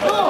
Come on.